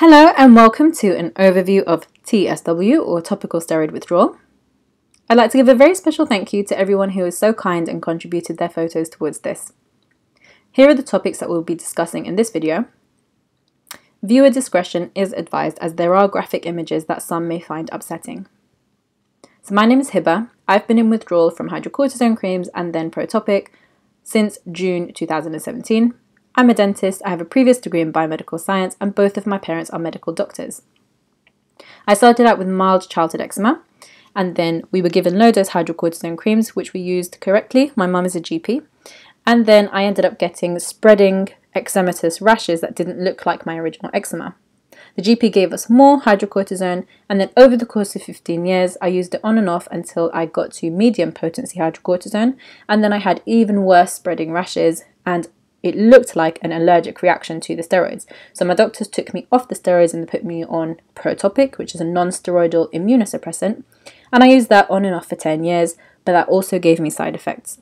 Hello and welcome to an overview of TSW or topical steroid withdrawal. I'd like to give a very special thank you to everyone who was so kind and contributed their photos towards this. Here are the topics that we'll be discussing in this video. Viewer discretion is advised as there are graphic images that some may find upsetting. So my name is Heba. I've been in withdrawal from hydrocortisone creams and then Protopic since June 2017 I'm a dentist, I have a previous degree in biomedical science, and both of my parents are medical doctors. I started out with mild childhood eczema, and then we were given low dose hydrocortisone creams, which we used correctly. My mum is a GP. And then I ended up getting spreading eczematous rashes that didn't look like my original eczema. The GP gave us more hydrocortisone, and then over the course of 15 years, I used it on and off until I got to medium potency hydrocortisone, and then I had even worse spreading rashes and it looked like an allergic reaction to the steroids. So my doctors took me off the steroids and put me on Protopic, which is a non-steroidal immunosuppressant, and I used that on and off for 10 years, but that also gave me side effects.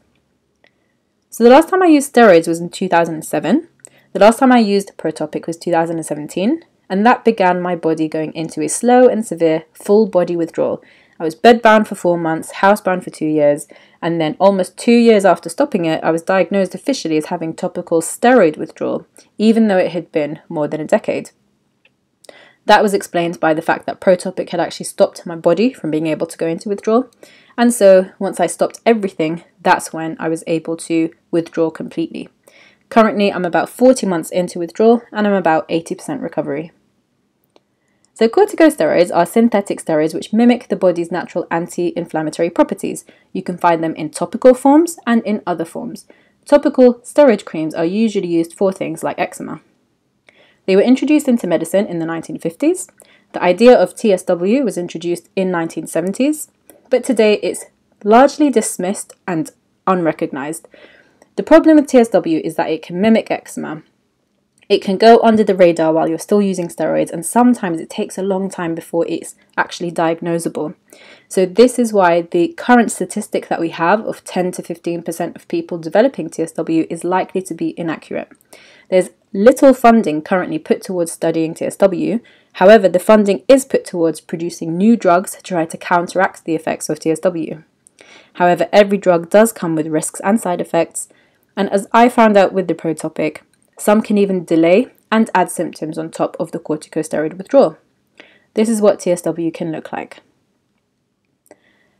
So the last time I used steroids was in 2007. The last time I used Protopic was 2017, and that began my body going into a slow and severe full body withdrawal. I was bedbound for four months, housebound for two years, and then almost two years after stopping it, I was diagnosed officially as having topical steroid withdrawal, even though it had been more than a decade. That was explained by the fact that Protopic had actually stopped my body from being able to go into withdrawal. And so once I stopped everything, that's when I was able to withdraw completely. Currently, I'm about 40 months into withdrawal and I'm about 80% recovery. So corticosteroids are synthetic steroids which mimic the body's natural anti-inflammatory properties. You can find them in topical forms and in other forms. Topical steroid creams are usually used for things like eczema. They were introduced into medicine in the 1950s. The idea of TSW was introduced in 1970s, but today it's largely dismissed and unrecognized. The problem with TSW is that it can mimic eczema, it can go under the radar while you're still using steroids, and sometimes it takes a long time before it's actually diagnosable. So, this is why the current statistic that we have of 10 to 15% of people developing TSW is likely to be inaccurate. There's little funding currently put towards studying TSW, however, the funding is put towards producing new drugs to try to counteract the effects of TSW. However, every drug does come with risks and side effects, and as I found out with the Protopic, some can even delay and add symptoms on top of the corticosteroid withdrawal. This is what TSW can look like.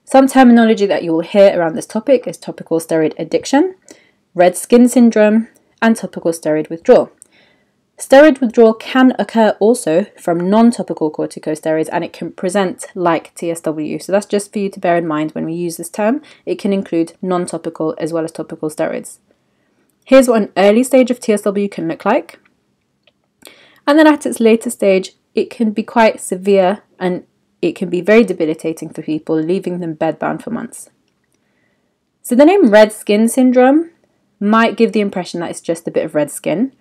Some terminology that you will hear around this topic is topical steroid addiction, red skin syndrome, and topical steroid withdrawal. Steroid withdrawal can occur also from non topical corticosteroids and it can present like TSW. So that's just for you to bear in mind when we use this term. It can include non topical as well as topical steroids. Here's what an early stage of TSW can look like. And then at its later stage, it can be quite severe and it can be very debilitating for people, leaving them bedbound for months. So the name red skin syndrome might give the impression that it's just a bit of red skin,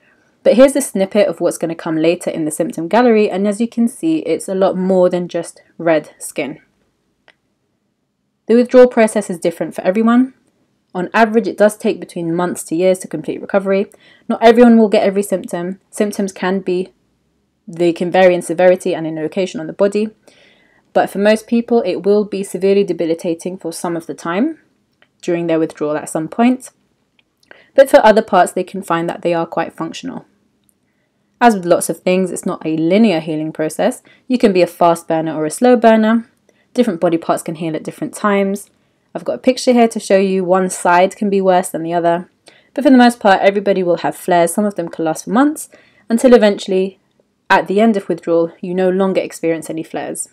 but here's a snippet of what's going to come later in the symptom gallery, and as you can see, it's a lot more than just red skin. The withdrawal process is different for everyone, on average, it does take between months to years to complete recovery. Not everyone will get every symptom. Symptoms can be, they can vary in severity and in location on the body. But for most people, it will be severely debilitating for some of the time during their withdrawal at some point. But for other parts, they can find that they are quite functional. As with lots of things, it's not a linear healing process. You can be a fast burner or a slow burner. Different body parts can heal at different times. I've got a picture here to show you one side can be worse than the other. But for the most part, everybody will have flares. Some of them can last for months until eventually, at the end of withdrawal, you no longer experience any flares.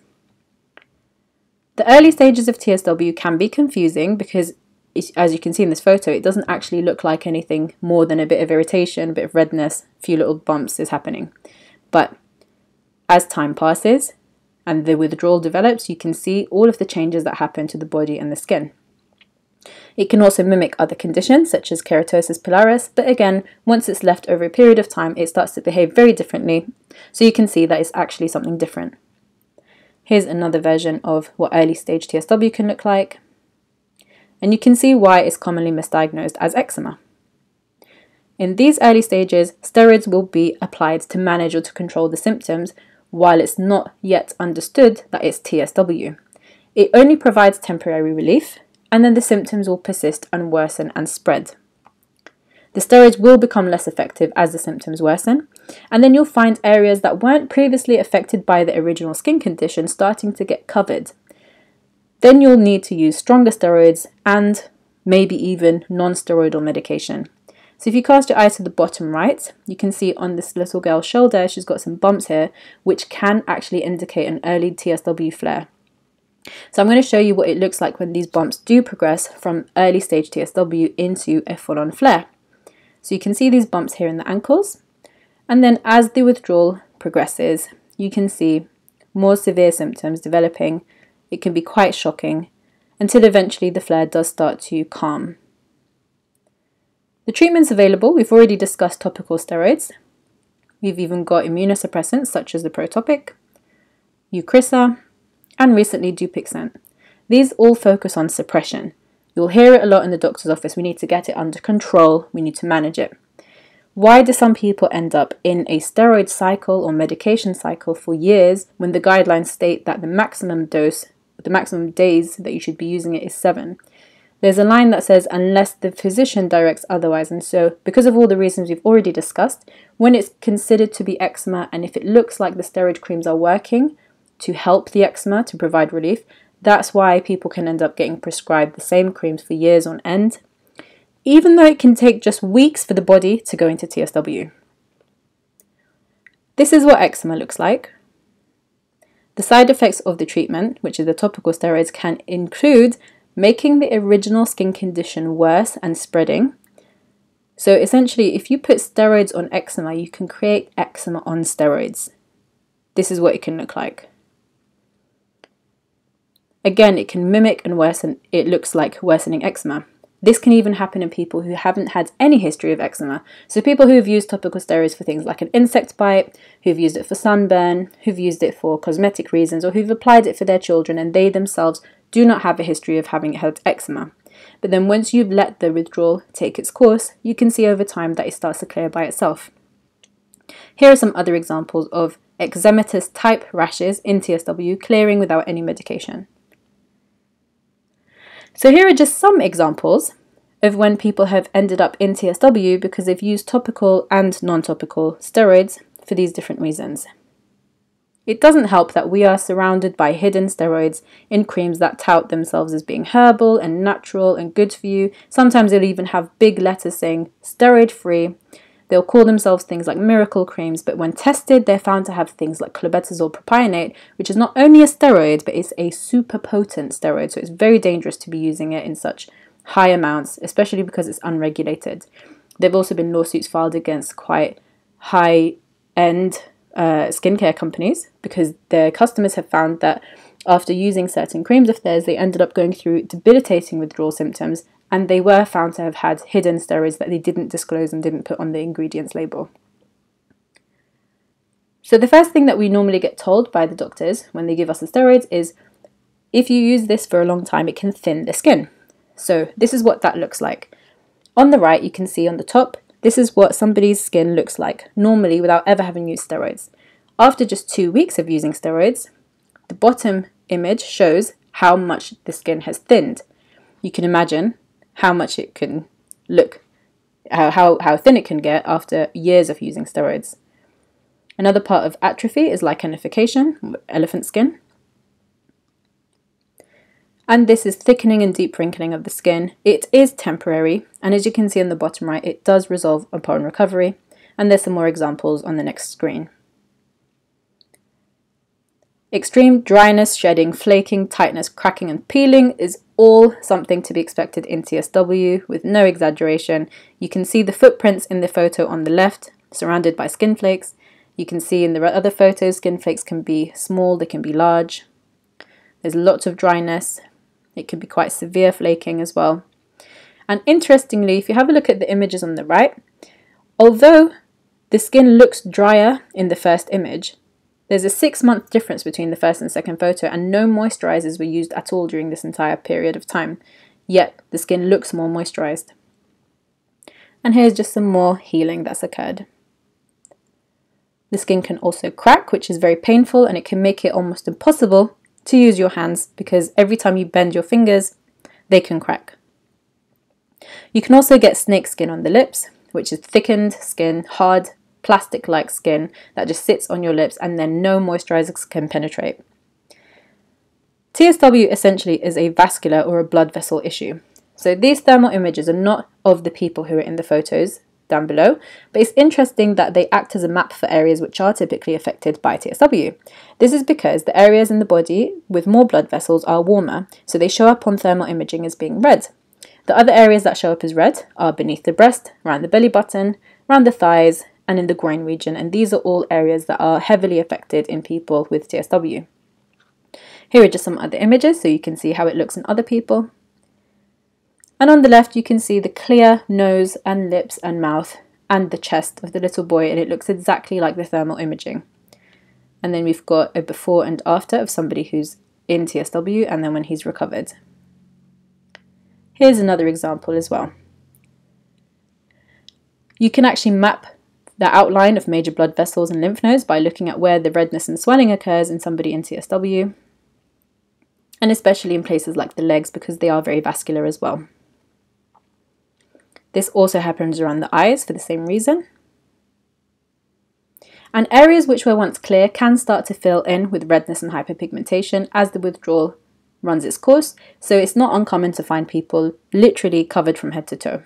The early stages of TSW can be confusing because, as you can see in this photo, it doesn't actually look like anything more than a bit of irritation, a bit of redness, a few little bumps is happening. But as time passes, and the withdrawal develops, you can see all of the changes that happen to the body and the skin. It can also mimic other conditions such as keratosis pilaris, but again, once it's left over a period of time, it starts to behave very differently, so you can see that it's actually something different. Here's another version of what early stage TSW can look like, and you can see why it's commonly misdiagnosed as eczema. In these early stages, steroids will be applied to manage or to control the symptoms while it's not yet understood that it's TSW. It only provides temporary relief, and then the symptoms will persist and worsen and spread. The steroids will become less effective as the symptoms worsen, and then you'll find areas that weren't previously affected by the original skin condition starting to get covered. Then you'll need to use stronger steroids and maybe even non steroidal medication. So if you cast your eyes to the bottom right, you can see on this little girl's shoulder, she's got some bumps here, which can actually indicate an early TSW flare. So I'm going to show you what it looks like when these bumps do progress from early stage TSW into a full-on flare. So you can see these bumps here in the ankles, and then as the withdrawal progresses, you can see more severe symptoms developing. It can be quite shocking until eventually the flare does start to calm. The treatments available, we've already discussed topical steroids. We've even got immunosuppressants such as the Protopic, Eucrisa, and recently Dupixent. These all focus on suppression. You'll hear it a lot in the doctor's office. We need to get it under control, we need to manage it. Why do some people end up in a steroid cycle or medication cycle for years when the guidelines state that the maximum dose, the maximum days that you should be using it is seven? There's a line that says, unless the physician directs otherwise. And so, because of all the reasons we've already discussed, when it's considered to be eczema and if it looks like the steroid creams are working to help the eczema, to provide relief, that's why people can end up getting prescribed the same creams for years on end, even though it can take just weeks for the body to go into TSW. This is what eczema looks like. The side effects of the treatment, which is the topical steroids, can include making the original skin condition worse and spreading. So essentially, if you put steroids on eczema, you can create eczema on steroids. This is what it can look like. Again, it can mimic and worsen, it looks like worsening eczema. This can even happen in people who haven't had any history of eczema. So, people who have used topical steroids for things like an insect bite, who've used it for sunburn, who've used it for cosmetic reasons, or who've applied it for their children and they themselves do not have a history of having had eczema. But then once you've let the withdrawal take its course, you can see over time that it starts to clear by itself. Here are some other examples of eczematous type rashes in TSW clearing without any medication. So here are just some examples of when people have ended up in TSW because they've used topical and non-topical steroids for these different reasons. It doesn't help that we are surrounded by hidden steroids in creams that tout themselves as being herbal and natural and good for you. Sometimes they'll even have big letters saying steroid free. They'll call themselves things like miracle creams, but when tested, they're found to have things like clobetasol propionate, which is not only a steroid, but it's a super potent steroid. So it's very dangerous to be using it in such high amounts, especially because it's unregulated. There have also been lawsuits filed against quite high end uh, skincare companies because their customers have found that after using certain creams of theirs, they ended up going through debilitating withdrawal symptoms and they were found to have had hidden steroids that they didn't disclose and didn't put on the ingredients label. So, the first thing that we normally get told by the doctors when they give us the steroids is if you use this for a long time, it can thin the skin. So, this is what that looks like. On the right, you can see on the top this is what somebody's skin looks like, normally without ever having used steroids. After just two weeks of using steroids, the bottom image shows how much the skin has thinned. You can imagine how much it can look, how, how, how thin it can get after years of using steroids. Another part of atrophy is lichenification, elephant skin. And this is thickening and deep wrinkling of the skin. It is temporary, and as you can see on the bottom right, it does resolve upon recovery. And there's some more examples on the next screen. Extreme dryness, shedding, flaking, tightness, cracking, and peeling is all something to be expected in TSW with no exaggeration. You can see the footprints in the photo on the left, surrounded by skin flakes. You can see in the other photos, skin flakes can be small, they can be large. There's lots of dryness, it can be quite severe flaking as well. And interestingly, if you have a look at the images on the right, although the skin looks drier in the first image, there's a six month difference between the first and second photo, and no moisturizers were used at all during this entire period of time, yet the skin looks more moisturized. And here's just some more healing that's occurred. The skin can also crack, which is very painful, and it can make it almost impossible to use your hands because every time you bend your fingers, they can crack. You can also get snake skin on the lips, which is thickened skin, hard, plastic like skin that just sits on your lips and then no moisturizers can penetrate. TSW essentially is a vascular or a blood vessel issue. So these thermal images are not of the people who are in the photos down below, but it's interesting that they act as a map for areas which are typically affected by TSW. This is because the areas in the body with more blood vessels are warmer, so they show up on thermal imaging as being red. The other areas that show up as red are beneath the breast, around the belly button, around the thighs, and in the groin region, and these are all areas that are heavily affected in people with TSW. Here are just some other images so you can see how it looks in other people. And on the left you can see the clear nose and lips and mouth and the chest of the little boy and it looks exactly like the thermal imaging. And then we've got a before and after of somebody who's in TSW and then when he's recovered. Here's another example as well. You can actually map the outline of major blood vessels and lymph nodes by looking at where the redness and swelling occurs in somebody in TSW, and especially in places like the legs because they are very vascular as well. This also happens around the eyes for the same reason. And areas which were once clear can start to fill in with redness and hyperpigmentation as the withdrawal runs its course, so it's not uncommon to find people literally covered from head to toe.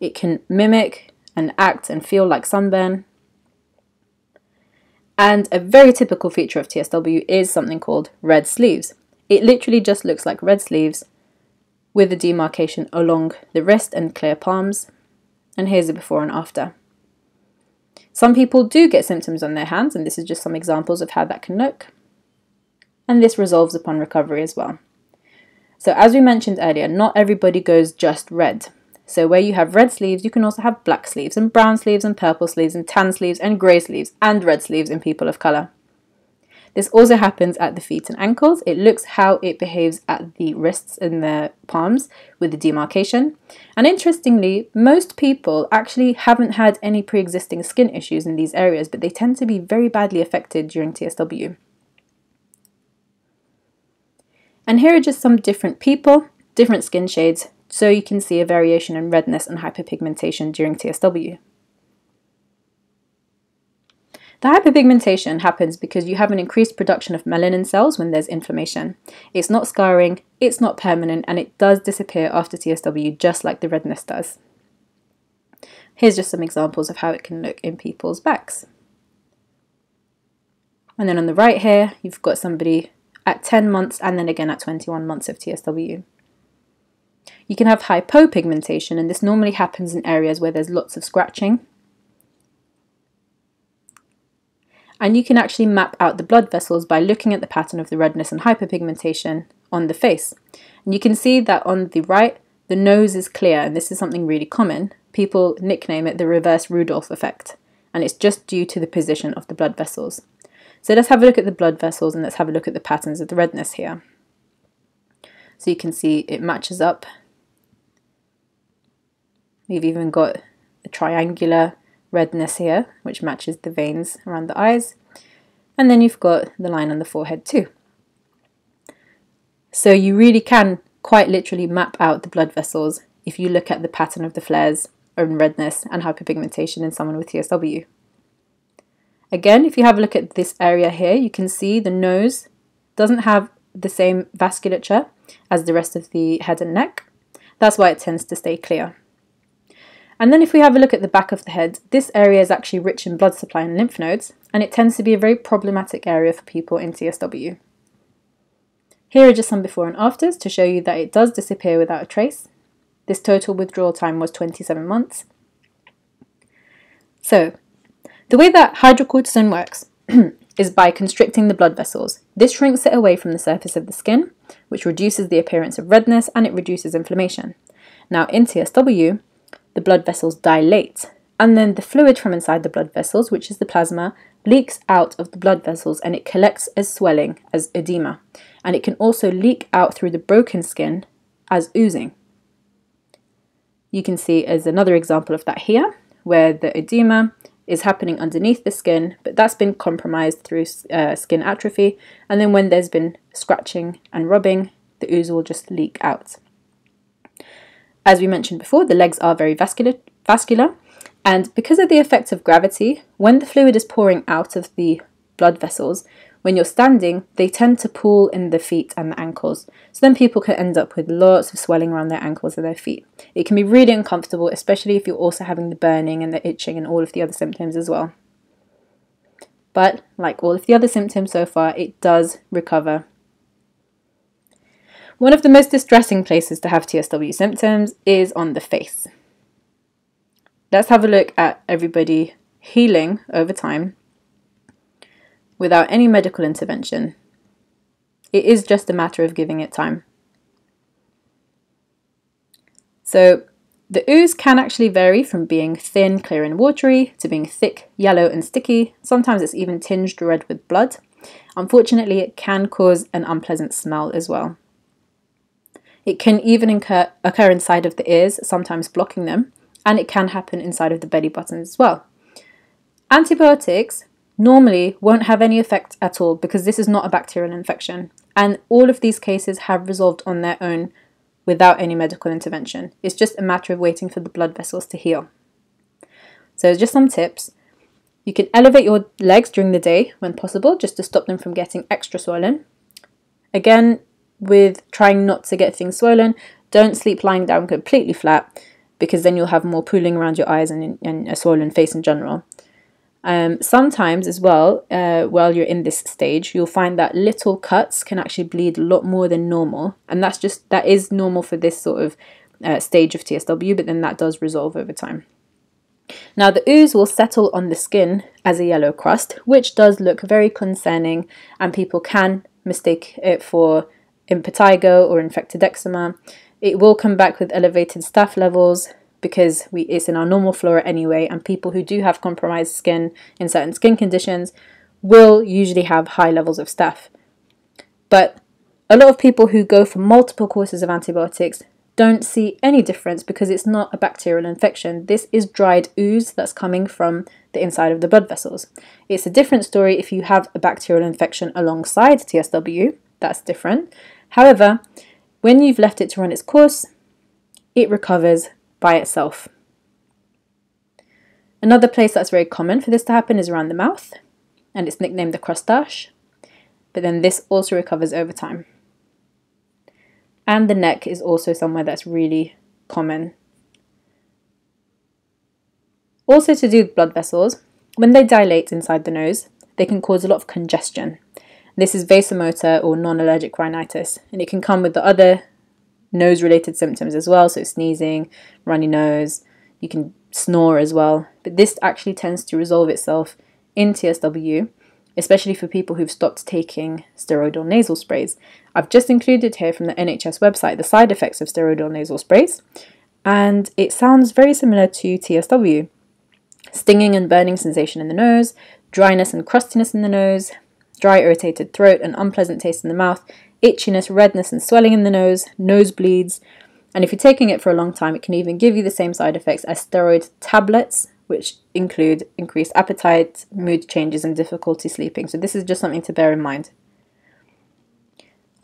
It can mimic and act and feel like sunburn. And a very typical feature of TSW is something called red sleeves. It literally just looks like red sleeves with a demarcation along the wrist and clear palms. And here's a before and after. Some people do get symptoms on their hands, and this is just some examples of how that can look and this resolves upon recovery as well. So as we mentioned earlier, not everybody goes just red. So where you have red sleeves, you can also have black sleeves and brown sleeves and purple sleeves and tan sleeves and grey sleeves and red sleeves in people of colour. This also happens at the feet and ankles. It looks how it behaves at the wrists and the palms with the demarcation. And interestingly, most people actually haven't had any pre-existing skin issues in these areas, but they tend to be very badly affected during TSW. And here are just some different people, different skin shades, so you can see a variation in redness and hyperpigmentation during TSW. The hyperpigmentation happens because you have an increased production of melanin cells when there's inflammation. It's not scarring, it's not permanent, and it does disappear after TSW just like the redness does. Here's just some examples of how it can look in people's backs. And then on the right here, you've got somebody at 10 months and then again at 21 months of TSW. You can have hypopigmentation, and this normally happens in areas where there's lots of scratching. And you can actually map out the blood vessels by looking at the pattern of the redness and hyperpigmentation on the face. And you can see that on the right, the nose is clear, and this is something really common. People nickname it the reverse Rudolph effect, and it's just due to the position of the blood vessels. So let's have a look at the blood vessels and let's have a look at the patterns of the redness here. So you can see it matches up. We've even got a triangular redness here, which matches the veins around the eyes. And then you've got the line on the forehead too. So you really can quite literally map out the blood vessels if you look at the pattern of the flares and redness and hyperpigmentation in someone with TSW. Again, if you have a look at this area here, you can see the nose doesn't have the same vasculature as the rest of the head and neck. That's why it tends to stay clear. And then if we have a look at the back of the head, this area is actually rich in blood supply and lymph nodes, and it tends to be a very problematic area for people in TSW. Here are just some before and afters to show you that it does disappear without a trace. This total withdrawal time was 27 months. So, the way that hydrocortisone works is by constricting the blood vessels. This shrinks it away from the surface of the skin, which reduces the appearance of redness and it reduces inflammation. Now, in TSW, the blood vessels dilate, and then the fluid from inside the blood vessels, which is the plasma, leaks out of the blood vessels and it collects as swelling, as edema. And it can also leak out through the broken skin as oozing. You can see as another example of that here, where the edema is happening underneath the skin, but that's been compromised through uh, skin atrophy. And then when there's been scratching and rubbing, the ooze will just leak out. As we mentioned before, the legs are very vascular, vascular, and because of the effect of gravity, when the fluid is pouring out of the blood vessels, when you're standing, they tend to pool in the feet and the ankles. So then people can end up with lots of swelling around their ankles and their feet. It can be really uncomfortable, especially if you're also having the burning and the itching and all of the other symptoms as well. But like all of the other symptoms so far, it does recover. One of the most distressing places to have TSW symptoms is on the face. Let's have a look at everybody healing over time without any medical intervention. It is just a matter of giving it time. So, the ooze can actually vary from being thin, clear, and watery to being thick, yellow, and sticky. Sometimes it's even tinged red with blood. Unfortunately, it can cause an unpleasant smell as well. It can even incur, occur inside of the ears, sometimes blocking them, and it can happen inside of the belly button as well. Antibiotics normally won't have any effect at all because this is not a bacterial infection. And all of these cases have resolved on their own without any medical intervention. It's just a matter of waiting for the blood vessels to heal. So, just some tips. You can elevate your legs during the day when possible, just to stop them from getting extra swollen. Again, with trying not to get things swollen, don't sleep lying down completely flat because then you'll have more pooling around your eyes and, and a swollen face in general. Um, sometimes as well, uh, while you're in this stage, you'll find that little cuts can actually bleed a lot more than normal, and that's just that is normal for this sort of uh, stage of TSW, but then that does resolve over time. Now the ooze will settle on the skin as a yellow crust, which does look very concerning, and people can mistake it for impetigo or infected eczema. It will come back with elevated staph levels, because we, it's in our normal flora anyway, and people who do have compromised skin in certain skin conditions will usually have high levels of staph. But a lot of people who go for multiple courses of antibiotics don't see any difference because it's not a bacterial infection. This is dried ooze that's coming from the inside of the blood vessels. It's a different story if you have a bacterial infection alongside TSW, that's different. However, when you've left it to run its course, it recovers by itself. Another place that's very common for this to happen is around the mouth, and it's nicknamed the crustache, but then this also recovers over time. And the neck is also somewhere that's really common. Also, to do with blood vessels, when they dilate inside the nose, they can cause a lot of congestion. This is vasomotor or non allergic rhinitis, and it can come with the other nose related symptoms as well, so sneezing, runny nose, you can snore as well. But this actually tends to resolve itself in TSW, especially for people who've stopped taking steroidal nasal sprays. I've just included here from the NHS website the side effects of steroidal nasal sprays, and it sounds very similar to TSW stinging and burning sensation in the nose, dryness and crustiness in the nose, dry, irritated throat, and unpleasant taste in the mouth, itchiness, redness, and swelling in the nose, nosebleeds. And if you're taking it for a long time, it can even give you the same side effects as steroid tablets, which include increased appetite, mood changes, and difficulty sleeping. So, this is just something to bear in mind.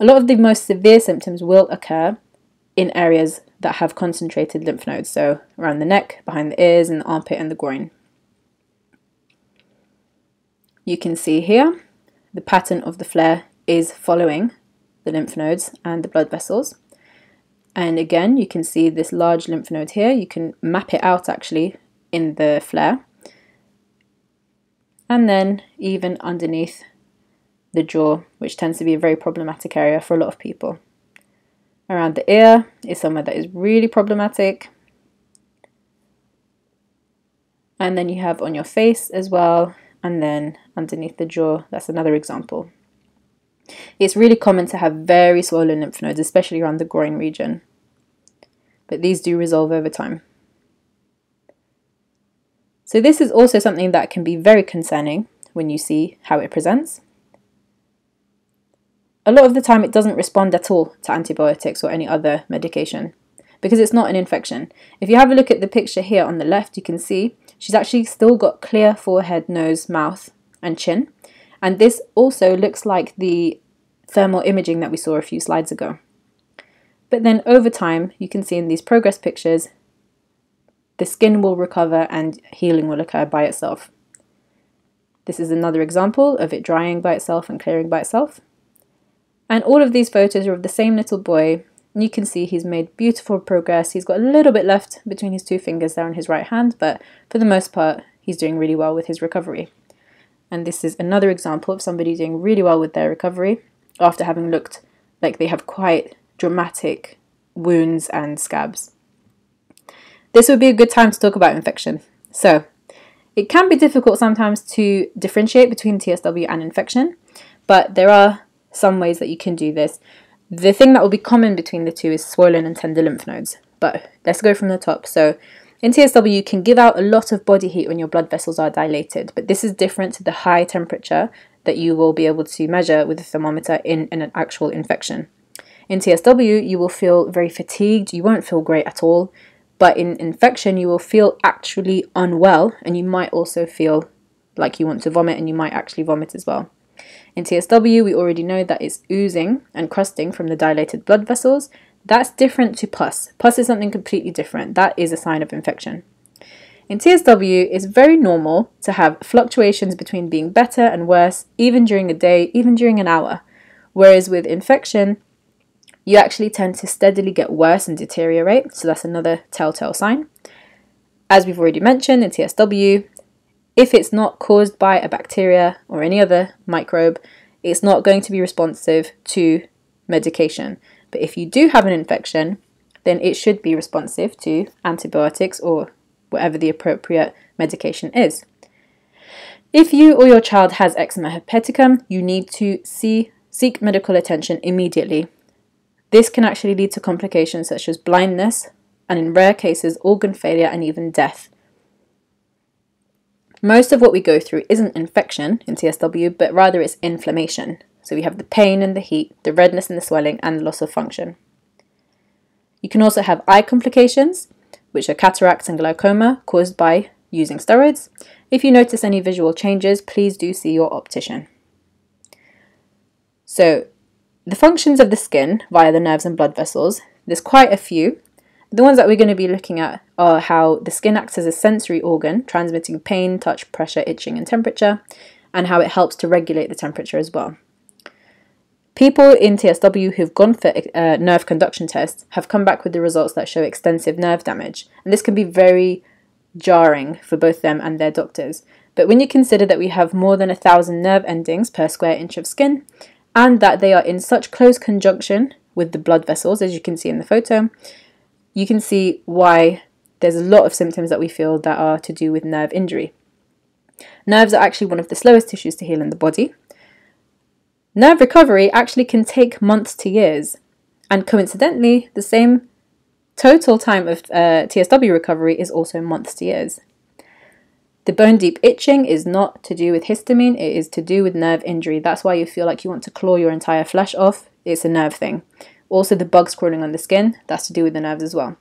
A lot of the most severe symptoms will occur in areas that have concentrated lymph nodes, so around the neck, behind the ears, and the armpit and the groin. You can see here the pattern of the flare is following the lymph nodes and the blood vessels. And again, you can see this large lymph node here. You can map it out actually in the flare. And then even underneath the jaw, which tends to be a very problematic area for a lot of people. Around the ear is somewhere that is really problematic. And then you have on your face as well, and then underneath the jaw, that's another example. It's really common to have very swollen lymph nodes, especially around the groin region, but these do resolve over time. So this is also something that can be very concerning when you see how it presents. A lot of the time it doesn't respond at all to antibiotics or any other medication. because it's not an infection. If you have a look at the picture here on the left, you can see she's actually still got clear forehead, nose, mouth, and chin. And this also looks like the thermal imaging that we saw a few slides ago. But then over time, you can see in these progress pictures, the skin will recover and healing will occur by itself. This is another example of it drying by itself and clearing by itself. And all of these photos are of the same little boy. And you can see he's made beautiful progress. He's got a little bit left between his two fingers there on his right hand, but for the most part, he's doing really well with his recovery. And this is another example of somebody doing really well with their recovery after having looked like they have quite dramatic wounds and scabs. This would be a good time to talk about infection. So, it can be difficult sometimes to differentiate between TSW and infection, but there are some ways that you can do this. The thing that will be common between the two is swollen and tender lymph nodes. But let's go from the top. So, in TSW, you can give out a lot of body heat when your blood vessels are dilated, but this is different to the high temperature that you will be able to measure with a thermometer in, in an actual infection. In TSW, you will feel very fatigued, you won't feel great at all, but in infection, you will feel actually unwell, and you might also feel like you want to vomit, and you might actually vomit as well. In TSW, we already know that it's oozing and crusting from the dilated blood vessels, that's different to pus. Pus is something completely different. That is a sign of infection. In TSW, it's very normal to have fluctuations between being better and worse, even during a day, even during an hour. Whereas with infection, you actually tend to steadily get worse and deteriorate, so that's another telltale sign. As we've already mentioned in TSW, if it's not caused by a bacteria or any other microbe, it's not going to be responsive to medication. But if you do have an infection, then it should be responsive to antibiotics or whatever the appropriate medication is. If you or your child has eczema herpeticum, you need to see, seek medical attention immediately. This can actually lead to complications such as blindness and, in rare cases, organ failure and even death. Most of what we go through isn't infection in TSW, but rather it's inflammation. So we have the pain and the heat, the redness and the swelling, and the loss of function. You can also have eye complications, which are cataracts and glaucoma caused by using steroids. If you notice any visual changes, please do see your optician. So, the functions of the skin via the nerves and blood vessels, there's quite a few. The ones that we're going to be looking at are how the skin acts as a sensory organ, transmitting pain, touch, pressure, itching, and temperature, and how it helps to regulate the temperature as well. People in TSW who've gone for uh, nerve conduction tests have come back with the results that show extensive nerve damage, and this can be very jarring for both them and their doctors. But when you consider that we have more than a thousand nerve endings per square inch of skin, and that they are in such close conjunction with the blood vessels, as you can see in the photo, you can see why there's a lot of symptoms that we feel that are to do with nerve injury. Nerves are actually one of the slowest tissues to heal in the body, Nerve recovery actually can take months to years, and coincidentally, the same total time of uh, TSW recovery is also months to years. The bone deep itching is not to do with histamine, it is to do with nerve injury. That's why you feel like you want to claw your entire flesh off. It's a nerve thing. Also, the bugs crawling on the skin, that's to do with the nerves as well.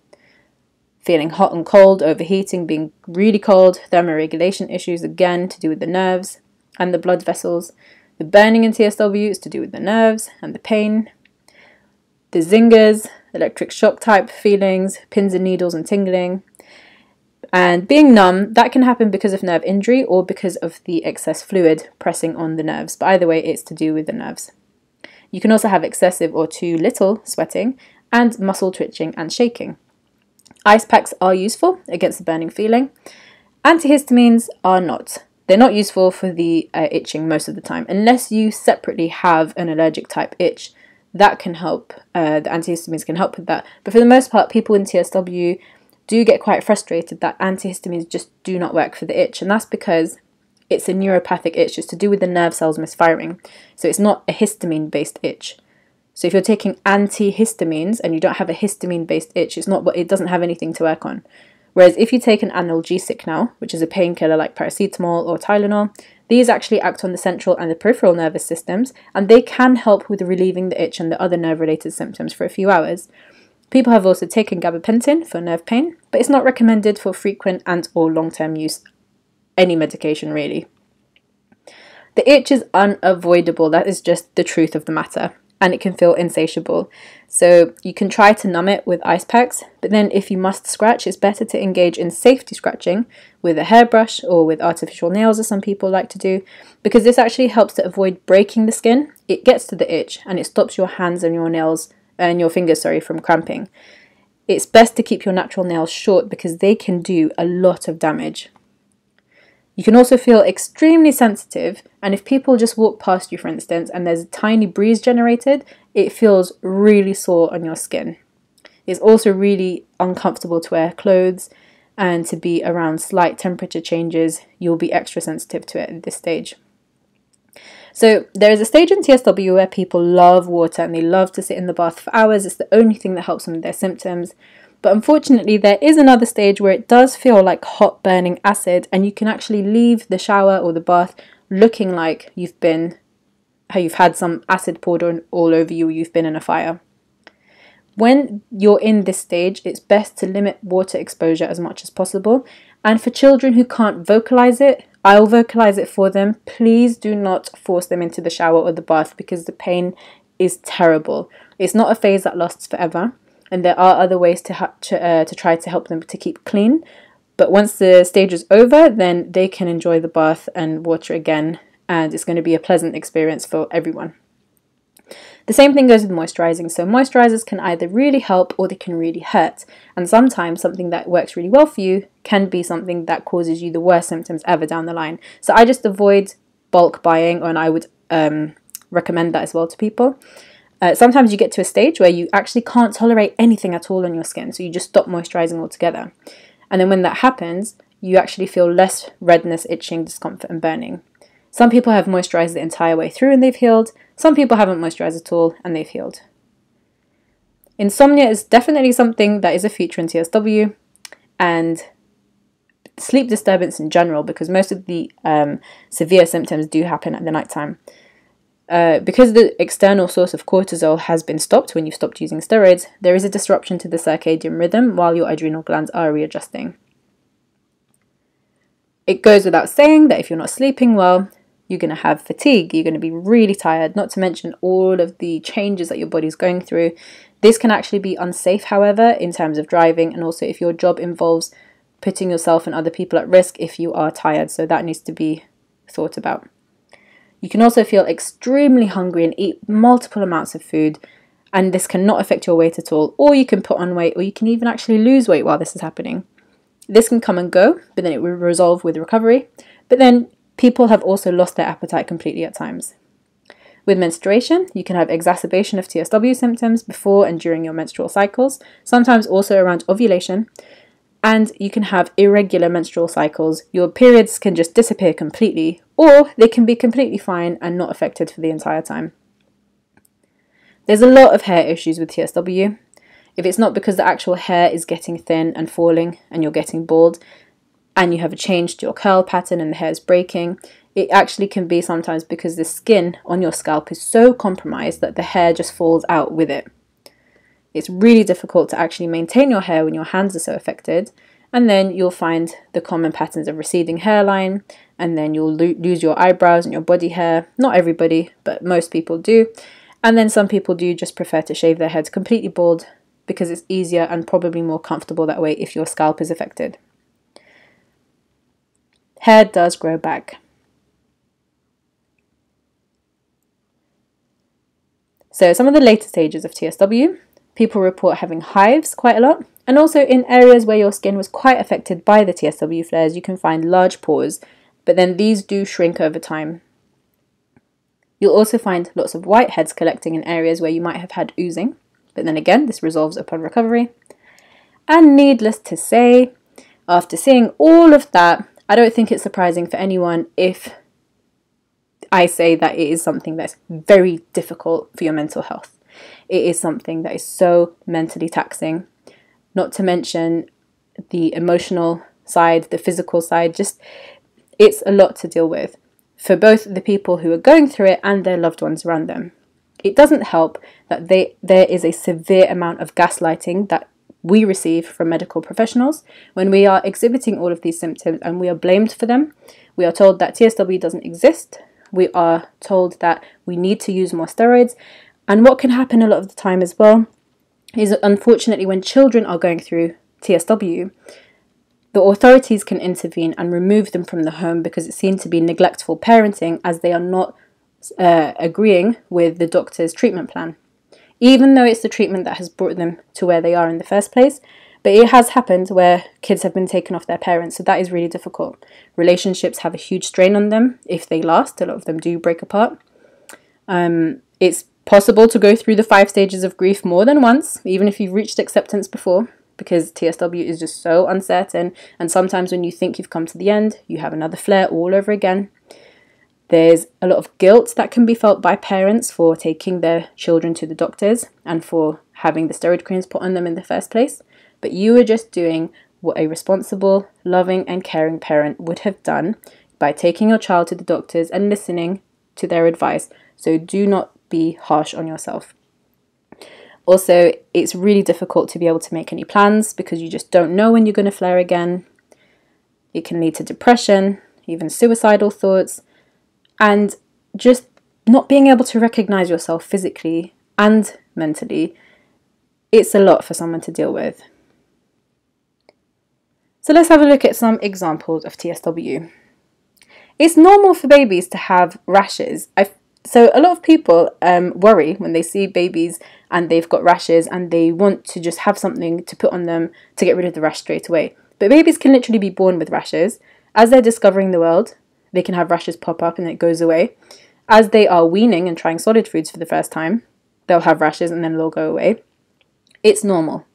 Feeling hot and cold, overheating, being really cold, thermoregulation issues, again, to do with the nerves and the blood vessels. The burning in TSW is to do with the nerves and the pain. The zingers, electric shock type feelings, pins and needles and tingling. And being numb, that can happen because of nerve injury or because of the excess fluid pressing on the nerves. But either way, it's to do with the nerves. You can also have excessive or too little sweating and muscle twitching and shaking. Ice packs are useful against the burning feeling. Antihistamines are not. They're not useful for the uh, itching most of the time, unless you separately have an allergic type itch. That can help. Uh, the antihistamines can help with that. But for the most part, people in TSW do get quite frustrated that antihistamines just do not work for the itch, and that's because it's a neuropathic itch. It's to do with the nerve cells misfiring. So it's not a histamine based itch. So if you're taking antihistamines and you don't have a histamine based itch, it's not it doesn't have anything to work on. Whereas if you take an analgesic now, which is a painkiller like paracetamol or Tylenol, these actually act on the central and the peripheral nervous systems, and they can help with relieving the itch and the other nerve related symptoms for a few hours. People have also taken gabapentin for nerve pain, but it's not recommended for frequent and or long-term use any medication really. The itch is unavoidable. That is just the truth of the matter and it can feel insatiable. So you can try to numb it with ice packs, but then if you must scratch, it's better to engage in safety scratching with a hairbrush or with artificial nails, as some people like to do, because this actually helps to avoid breaking the skin. It gets to the itch and it stops your hands and your nails and your fingers, sorry, from cramping. It's best to keep your natural nails short because they can do a lot of damage. You can also feel extremely sensitive, and if people just walk past you, for instance, and there's a tiny breeze generated, it feels really sore on your skin. It's also really uncomfortable to wear clothes, and to be around slight temperature changes, you'll be extra sensitive to it at this stage. So, there is a stage in TSW where people love water and they love to sit in the bath for hours. It's the only thing that helps them with their symptoms. But unfortunately, there is another stage where it does feel like hot burning acid, and you can actually leave the shower or the bath looking like you've been, how you've had some acid poured on all over you, or you've been in a fire. When you're in this stage, it's best to limit water exposure as much as possible. And for children who can't vocalize it, I'll vocalize it for them. Please do not force them into the shower or the bath because the pain is terrible. It's not a phase that lasts forever and there are other ways to ha- to, uh, to try to help them to keep clean. But once the stage is over, then they can enjoy the bath and water again, and it's going to be a pleasant experience for everyone. The same thing goes with moisturizing. So, moisturizers can either really help or they can really hurt. And sometimes something that works really well for you can be something that causes you the worst symptoms ever down the line. So, I just avoid bulk buying, and I would um, recommend that as well to people. Uh, sometimes you get to a stage where you actually can't tolerate anything at all on your skin, so you just stop moisturizing altogether. And then when that happens, you actually feel less redness, itching, discomfort, and burning. Some people have moisturized the entire way through and they've healed. Some people haven't moisturized at all and they've healed. Insomnia is definitely something that is a feature in TSW, and sleep disturbance in general, because most of the um, severe symptoms do happen at the night time. Uh, because the external source of cortisol has been stopped when you've stopped using steroids, there is a disruption to the circadian rhythm while your adrenal glands are readjusting. It goes without saying that if you're not sleeping well, you're going to have fatigue, you're going to be really tired, not to mention all of the changes that your body's going through. This can actually be unsafe, however, in terms of driving, and also if your job involves putting yourself and other people at risk if you are tired, so that needs to be thought about. You can also feel extremely hungry and eat multiple amounts of food, and this cannot affect your weight at all, or you can put on weight, or you can even actually lose weight while this is happening. This can come and go, but then it will resolve with recovery. But then people have also lost their appetite completely at times. With menstruation, you can have exacerbation of TSW symptoms before and during your menstrual cycles, sometimes also around ovulation, and you can have irregular menstrual cycles. Your periods can just disappear completely, or they can be completely fine and not affected for the entire time. There's a lot of hair issues with TSW. If it's not because the actual hair is getting thin and falling and you're getting bald, and you have a change to your curl pattern and the hair is breaking, it actually can be sometimes because the skin on your scalp is so compromised that the hair just falls out with it. It's really difficult to actually maintain your hair when your hands are so affected. And then you'll find the common patterns of receding hairline, and then you'll lo- lose your eyebrows and your body hair. Not everybody, but most people do. And then some people do just prefer to shave their heads completely bald because it's easier and probably more comfortable that way if your scalp is affected. Hair does grow back. So, some of the later stages of TSW People report having hives quite a lot. And also in areas where your skin was quite affected by the TSW flares, you can find large pores, but then these do shrink over time. You'll also find lots of whiteheads collecting in areas where you might have had oozing, but then again, this resolves upon recovery. And needless to say, after seeing all of that, I don't think it's surprising for anyone if I say that it is something that's very difficult for your mental health it is something that is so mentally taxing. Not to mention the emotional side, the physical side, just it's a lot to deal with for both the people who are going through it and their loved ones around them. It doesn't help that they, there is a severe amount of gaslighting that we receive from medical professionals when we are exhibiting all of these symptoms and we are blamed for them. We are told that TSW doesn't exist. We are told that we need to use more steroids. And what can happen a lot of the time as well is unfortunately when children are going through TSW, the authorities can intervene and remove them from the home because it seems to be neglectful parenting as they are not uh, agreeing with the doctor's treatment plan. Even though it's the treatment that has brought them to where they are in the first place, but it has happened where kids have been taken off their parents, so that is really difficult. Relationships have a huge strain on them if they last, a lot of them do break apart. Um, it's possible to go through the five stages of grief more than once, even if you've reached acceptance before because TSW is just so uncertain. And sometimes when you think you've come to the end, you have another flare all over again. There's a lot of guilt that can be felt by parents for taking their children to the doctors and for having the steroid creams put on them in the first place. But you are just doing what a responsible, loving, and caring parent would have done by taking your child to the doctors and listening to their advice. So do not be harsh on yourself. Also, it's really difficult to be able to make any plans because you just don't know when you're going to flare again. It can lead to depression, even suicidal thoughts, and just not being able to recognize yourself physically and mentally. It's a lot for someone to deal with. So let's have a look at some examples of TSW. It's normal for babies to have rashes. I so a lot of people um, worry when they see babies and they've got rashes and they want to just have something to put on them to get rid of the rash straight away. But babies can literally be born with rashes. As they're discovering the world, they can have rashes pop up and it goes away. As they are weaning and trying solid foods for the first time, they'll have rashes and then they'll go away. It's normal.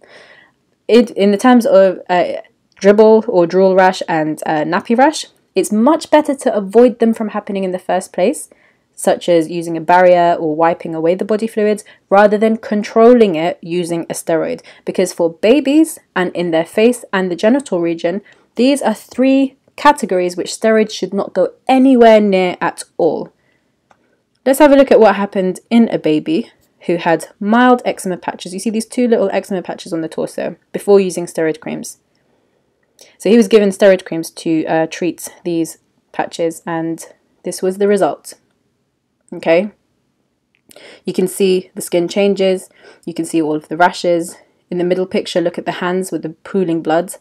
It in the terms of uh, dribble or drool rash and uh, nappy rash, it's much better to avoid them from happening in the first place such as using a barrier or wiping away the body fluids, rather than controlling it using a steroid. Because for babies and in their face and the genital region, these are three categories which steroids should not go anywhere near at all. Let's have a look at what happened in a baby who had mild eczema patches. You see these two little eczema patches on the torso before using steroid creams. So he was given steroid creams to uh, treat these patches, and this was the result okay? You can see the skin changes, you can see all of the rashes. In the middle picture, look at the hands with the pooling blood.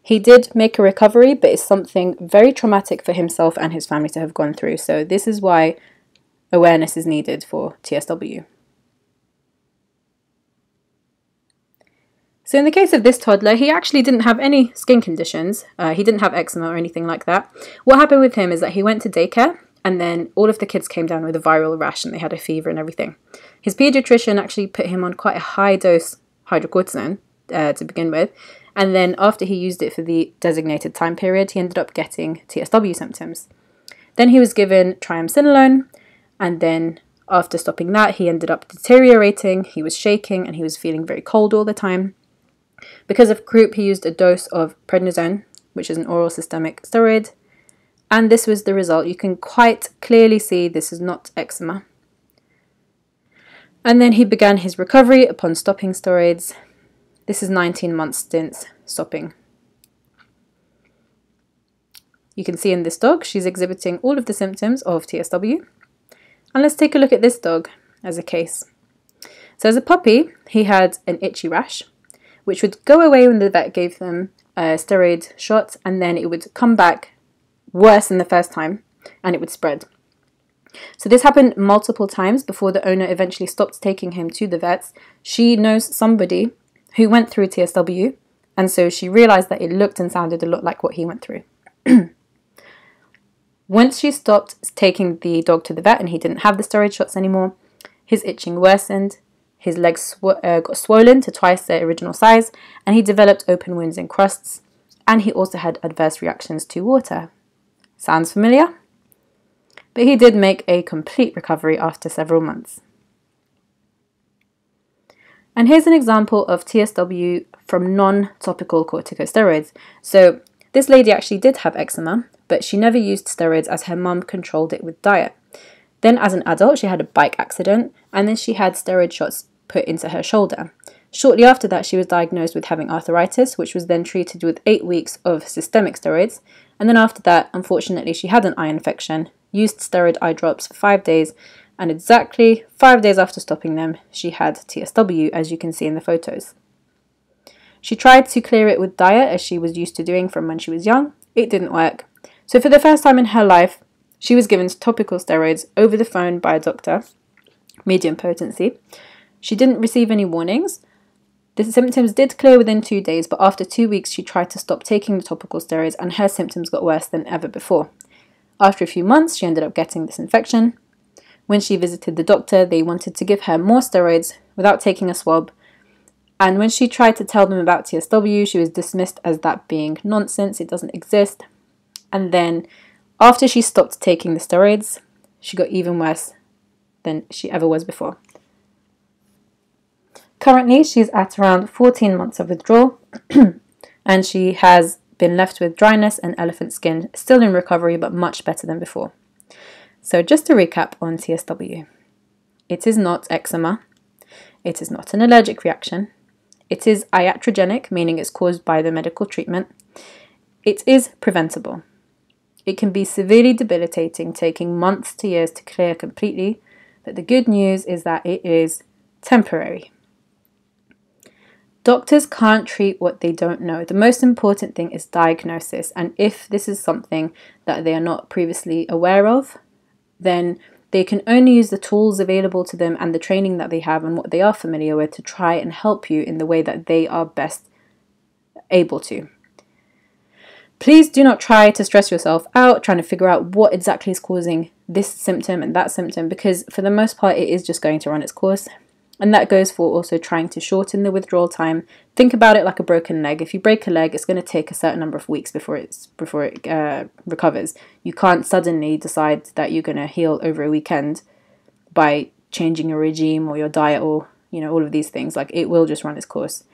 He did make a recovery, but it's something very traumatic for himself and his family to have gone through. So this is why awareness is needed for TSW. So in the case of this toddler, he actually didn't have any skin conditions. Uh, he didn't have eczema or anything like that. What happened with him is that he went to daycare and then all of the kids came down with a viral rash and they had a fever and everything. His pediatrician actually put him on quite a high dose hydrocortisone uh, to begin with, and then after he used it for the designated time period, he ended up getting TSW symptoms. Then he was given triamcinolone, and then after stopping that, he ended up deteriorating. He was shaking and he was feeling very cold all the time. Because of croup, he used a dose of prednisone, which is an oral systemic steroid, and this was the result. You can quite clearly see this is not eczema. And then he began his recovery upon stopping steroids. This is 19 months since stopping. You can see in this dog, she's exhibiting all of the symptoms of TSW. And let's take a look at this dog as a case. So as a puppy, he had an itchy rash, which would go away when the vet gave them a steroid shot, and then it would come back worse than the first time and it would spread. So this happened multiple times before the owner eventually stopped taking him to the vets. She knows somebody who went through TSW and so she realized that it looked and sounded a lot like what he went through. Once she stopped taking the dog to the vet and he didn't have the steroid shots anymore, his itching worsened, his legs sw- uh, got swollen to twice their original size, and he developed open wounds and crusts, and he also had adverse reactions to water. Sounds familiar? But he did make a complete recovery after several months. And here's an example of TSW from non topical corticosteroids. So, this lady actually did have eczema, but she never used steroids as her mum controlled it with diet. Then, as an adult, she had a bike accident and then she had steroid shots put into her shoulder. Shortly after that, she was diagnosed with having arthritis, which was then treated with eight weeks of systemic steroids. And then after that, unfortunately, she had an eye infection, used steroid eye drops for five days, and exactly five days after stopping them, she had TSW, as you can see in the photos. She tried to clear it with diet, as she was used to doing from when she was young. It didn't work. So, for the first time in her life, she was given topical steroids over the phone by a doctor, medium potency. She didn't receive any warnings, the symptoms did clear within two days, but after two weeks, she tried to stop taking the topical steroids and her symptoms got worse than ever before. After a few months, she ended up getting this infection. When she visited the doctor, they wanted to give her more steroids without taking a swab. And when she tried to tell them about TSW, she was dismissed as that being nonsense, it doesn't exist. And then after she stopped taking the steroids, she got even worse than she ever was before. Currently, she's at around 14 months of withdrawal and she has been left with dryness and elephant skin, still in recovery but much better than before. So, just to recap on TSW it is not eczema, it is not an allergic reaction, it is iatrogenic, meaning it's caused by the medical treatment, it is preventable. It can be severely debilitating, taking months to years to clear completely, but the good news is that it is temporary. Doctors can't treat what they don't know. The most important thing is diagnosis. And if this is something that they are not previously aware of, then they can only use the tools available to them and the training that they have and what they are familiar with to try and help you in the way that they are best able to. Please do not try to stress yourself out trying to figure out what exactly is causing this symptom and that symptom because, for the most part, it is just going to run its course. And that goes for also trying to shorten the withdrawal time. Think about it like a broken leg. If you break a leg, it's going to take a certain number of weeks before it's before it uh, recovers. You can't suddenly decide that you're going to heal over a weekend by changing your regime or your diet or you know all of these things. Like it will just run its course.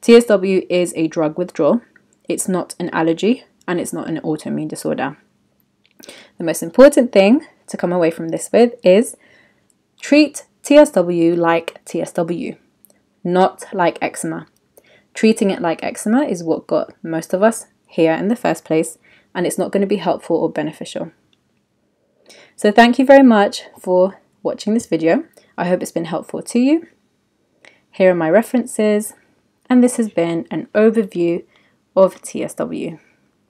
TSW is a drug withdrawal. It's not an allergy and it's not an autoimmune disorder. The most important thing to come away from this with is treat TSW like TSW, not like eczema. Treating it like eczema is what got most of us here in the first place, and it's not going to be helpful or beneficial. So thank you very much for watching this video. I hope it's been helpful to you. Here are my references, and this has been an overview of TSW.